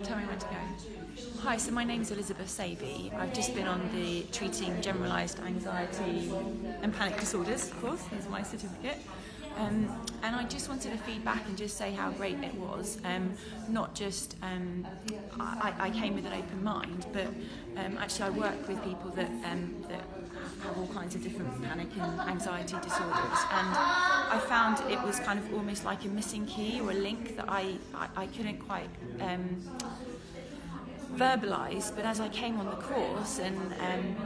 Tell me when to go. Hi, so my name's Elizabeth Saby. I've just been on the treating generalised anxiety and panic disorders of course. Here's my certificate. Um, and I just wanted to feedback and just say how great it was. Um, not just um, I, I came with an open mind, but um, actually I work with people that um, that have all kinds of different panic and anxiety disorders, and I found it was kind of almost like a missing key or a link that I I, I couldn't quite. Um, verbalize but as I came on the course and um,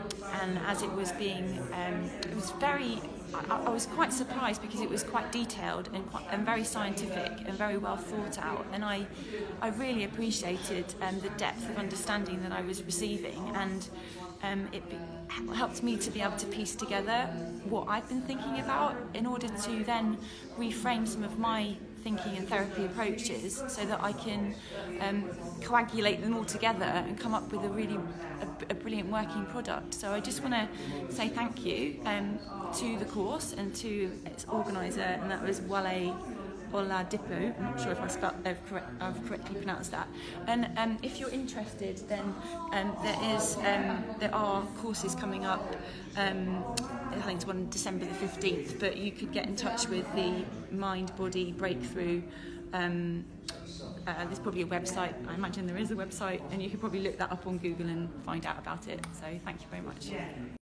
and as it was being um, it was very I, I was quite surprised because it was quite detailed and, quite, and very scientific and very well thought out. And I I really appreciated um, the depth of understanding that I was receiving. And um, it helped me to be able to piece together what I've been thinking about in order to then reframe some of my thinking and therapy approaches so that I can um, coagulate them all together and come up with a really a, a brilliant working product. So I just want to say thank you um, to the course and to its organiser, and that was Wale Oladipo. I'm not sure if I spelled, I've, correct, I've correctly pronounced that. And um, if you're interested, then um, there is um, there are courses coming up. Um, I think it's one December the 15th, but you could get in touch with the Mind Body Breakthrough. Um, uh, there's probably a website. I imagine there is a website, and you could probably look that up on Google and find out about it. So thank you very much.